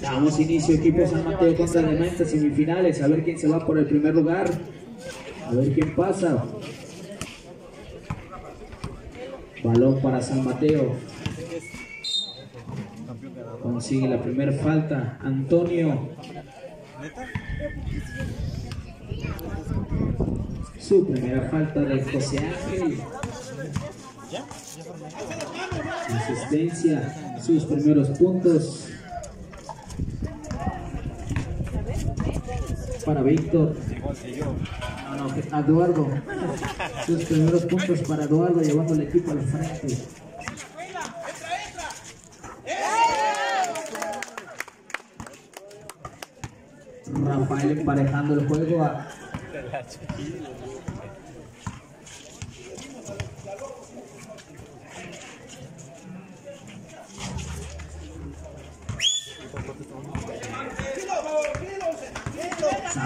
Damos inicio equipo San Mateo contra Elementa semifinales. A ver quién se va por el primer lugar. A ver quién pasa. Balón para San Mateo. Consigue la primera falta. Antonio. Su primera falta de José Ángel. Asistencia. Sus primeros puntos. Para Víctor. No, no, Eduardo. Sus primeros puntos para Eduardo llevando el equipo al frente. Rafael emparejando el juego a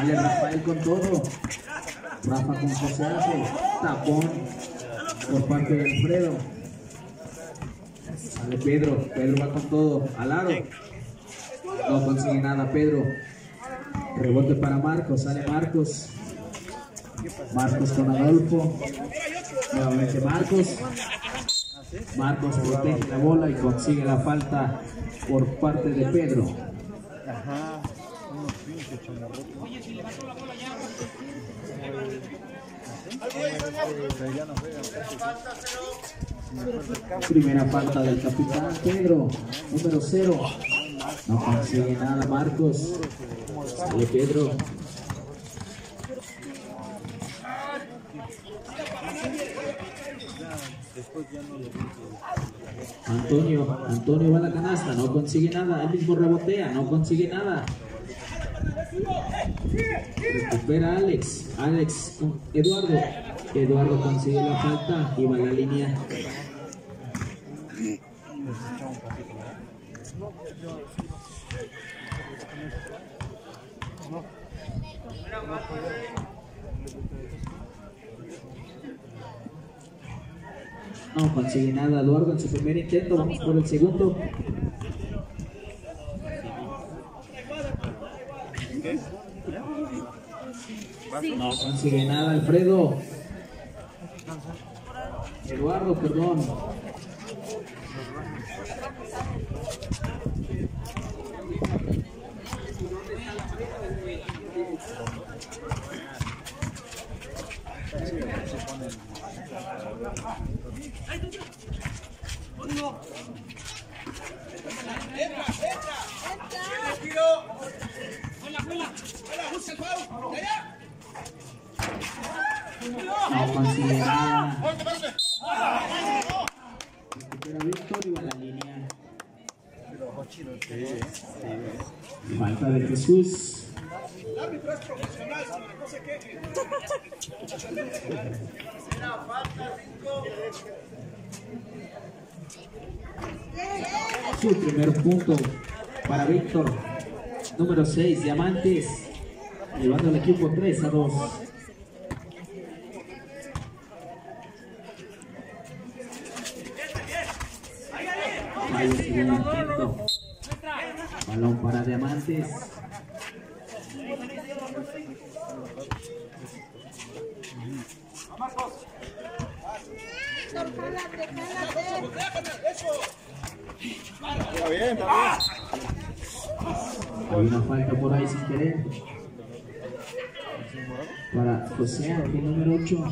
Sale Rafael con todo. Rafa con Ángel. Tapón por parte de Alfredo. Sale Pedro. Pedro va con todo. Al aro. No consigue nada Pedro. Rebote para Marcos. Sale Marcos. Marcos con Adolfo. Nuevamente Marcos. Marcos protege la bola y consigue la falta por parte de Pedro. Ajá, unos pinches chamorrotes. Pero ya no juegan casi. Primera falta del capitán Pedro, número cero. No consigue nada Marcos. Sale Pedro. Antonio, Antonio va a la canasta, no consigue nada. Él mismo rebotea, no consigue nada. Recupera Alex, Alex Eduardo. Eduardo consigue la falta y va a la línea. No consigue nada Eduardo en su primer intento. Vamos por el segundo. No consigue nada Alfredo. Eduardo, perdón. No consigue nada. Recupera Víctor y va a la línea. Falta de Jesús. Su primer punto para Víctor. Número 6, Diamantes. Llevando al equipo 3 a 2. Falla el segundo intento. Balón para Diamantes. Está bien. Hay una falta por ahí sin querer. Para José número 8.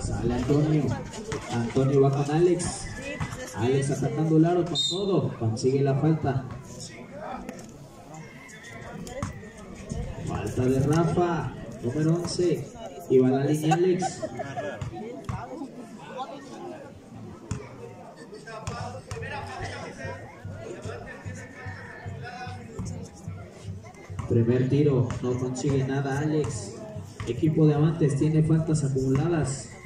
Sale Antonio. Antonio va con Alex. Alex atacando el aro con todo. Consigue la falta. Falta de Rafa. Número 11. Y va la línea Alex. Primer tiro, no consigue nada Alex. Equipo de amantes tiene faltas acumuladas.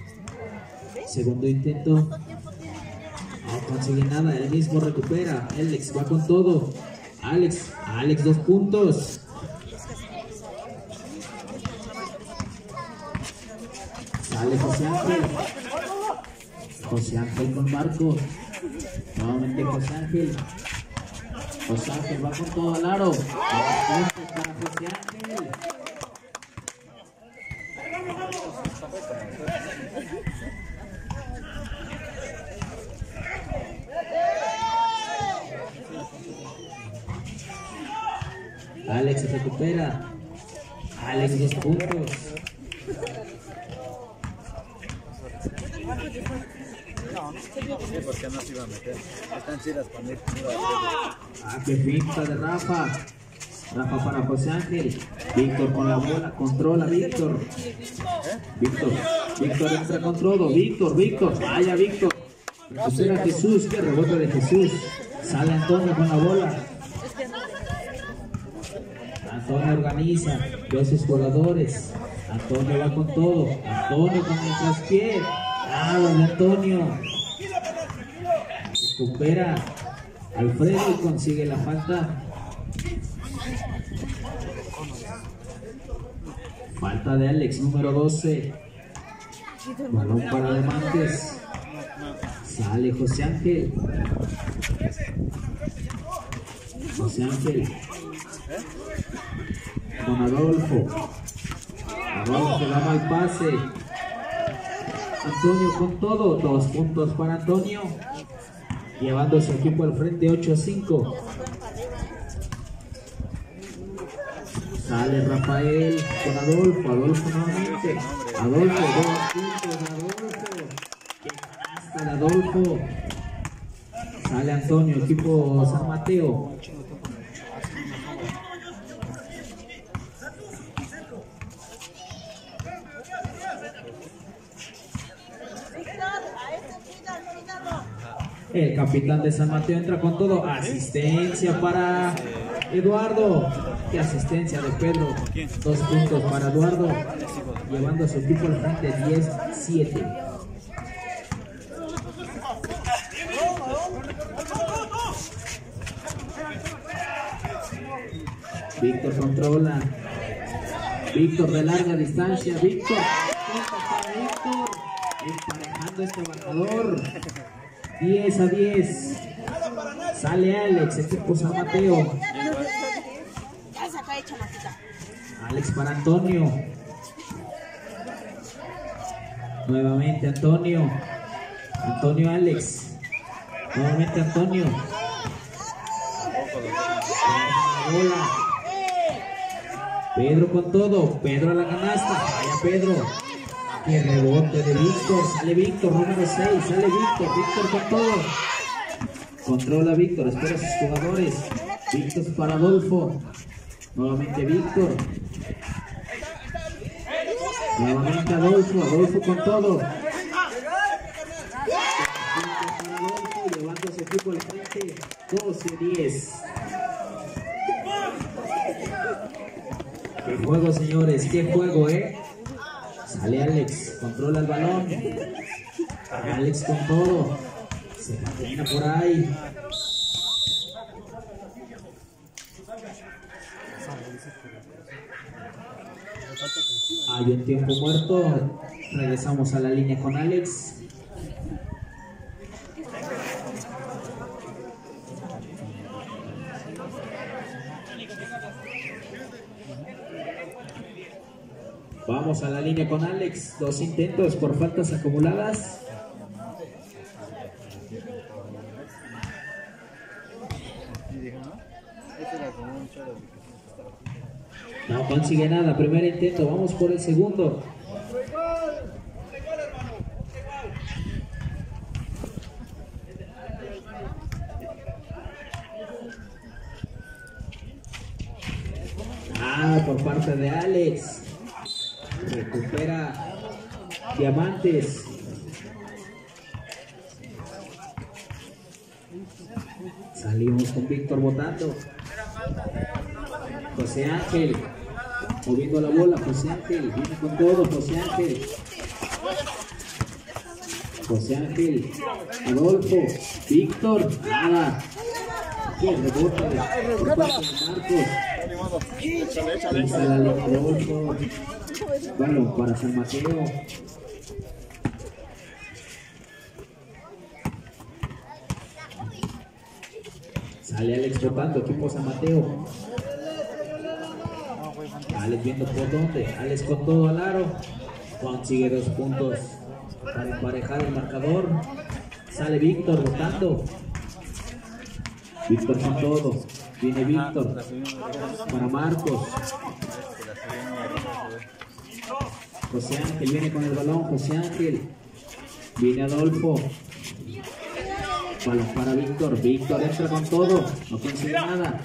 Segundo intento. No consigue nada, él mismo recupera. Alex va con todo. Alex, Alex dos puntos. Sale José Ángel. José Ángel con Marcos. Nuevamente José Ángel. José Ángel va con todo al aro. Para José Ángel. Se recupera. Alex dos puntos. Ah, qué pinta de Rafa. Rafa para José Ángel. Víctor con la bola. Controla Víctor. Víctor. Víctor entra con todo. Víctor, Víctor. Vaya Víctor. Recupera Jesús. Qué rebote de Jesús. Sale Antonio con la bola. Antonio organiza. Ve a. Antonio va con todo. Antonio con el traspié. Ah, don Antonio. Recupera Alfredo consigue la falta. Falta de Alex, número 12. Balón para Demantes. Sale José Ángel. José Ángel. Con Adolfo. Adolfo da mal pase. Antonio con todo. Dos puntos para Antonio. Llevando su equipo al frente 8 a 5. Sale Rafael con Adolfo. Adolfo nuevamente. Adolfo, dos puntos Adolfo. Qué canasta de Adolfo. Sale Antonio, equipo San Mateo. El capitán de San Mateo entra con todo. Asistencia para Eduardo. Qué asistencia de Pedro. Dos puntos para Eduardo. Llevando a su equipo al frente 10-7. Víctor controla. Víctor de larga distancia. Víctor. Víctor. Emparejando este marcador. 10 a 10. Sale Alex, equipo San Mateo. Alex para Antonio. Nuevamente Antonio. Antonio Alex. Nuevamente Antonio. Bola. Pedro con todo. Pedro a la canasta. Vaya Pedro. Qué rebote de Víctor. Sale Víctor, número 6. Sale Víctor. Víctor con todo. Controla Víctor. Espera a sus jugadores. Víctor para Adolfo. Nuevamente Víctor. Nuevamente Adolfo. Adolfo con todo. Adolfo llevando a su equipo al frente. 12-10. Qué juego, señores. Qué juego, ¿eh? Sale Alex, controla el balón. Alex con todo. Se patina por ahí. Hay un tiempo muerto. Regresamos a la línea con Alex. Vamos a la línea con Alex. Dos intentos por faltas acumuladas. No consigue nada. Primer intento. Vamos por el segundo. Ah, por parte de Alex. Recupera Diamantes. Salimos con Víctor votando. José Ángel. Moviendo la bola, José Ángel. Viene con todo, José Ángel. José Ángel. Adolfo. Víctor. Nada. De- Marcos. Adolfo. Balón para San Mateo. Sale Alex votando, equipo San Mateo. Alex viendo por dónde. Alex con todo al aro. Consigue dos puntos para emparejar el marcador. Sale Víctor votando. Víctor con todo. Viene Víctor para Marcos. José Ángel viene con el balón. José Ángel. Viene Adolfo. Balón para Víctor. Víctor entra con todo. No consigue nada.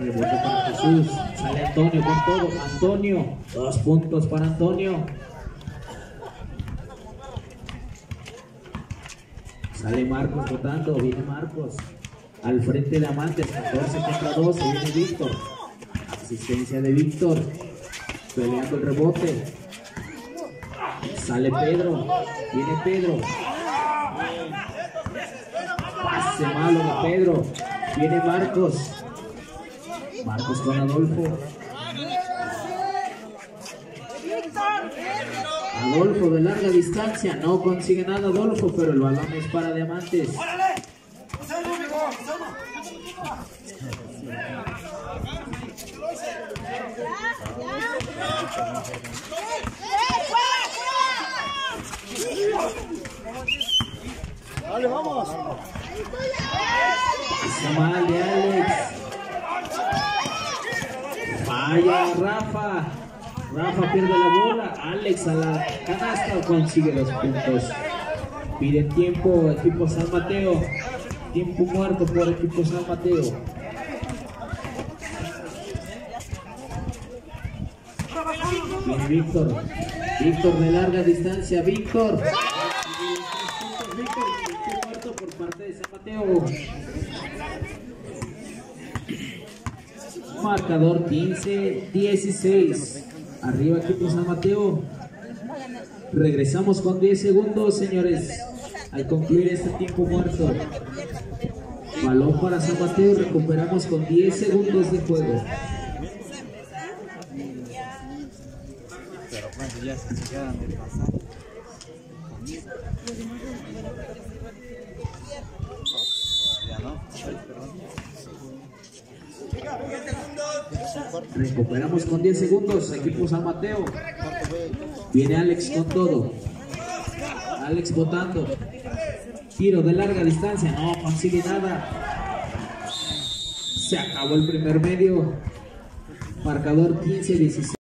Rebote para Jesús. Sale Antonio con todo. Antonio. Dos puntos para Antonio. Sale Marcos votando. Viene Marcos. Al frente de Amantes. 14 contra 12. Viene Víctor. Asistencia de Víctor. Peleando el rebote. Sale Pedro. Viene Pedro. Pase malo de Pedro. Viene Marcos. Marcos con Adolfo. Adolfo de larga distancia. No consigue nada Adolfo, pero el balón es para Diamantes. Dale, vamos. Mal de Alex. Falla Rafa. Rafa pierde la bola. Alex a la canasta consigue los puntos. Pide tiempo equipo San Mateo. Tiempo muerto por equipo San Mateo. Víctor. Víctor de larga distancia. Víctor. Víctor, muerto por parte de San Mateo. Marcador 15, 16. Arriba equipo San Mateo. Regresamos con 10 segundos, señores. Al concluir este tiempo muerto. Balón para San Mateo. Recuperamos con 10 segundos de juego. Recuperamos con 10 segundos. Equipo San Mateo. Viene Alex con todo. Alex votando. Tiro de larga distancia. No consigue nada. Se acabó el primer medio. Marcador 15-16.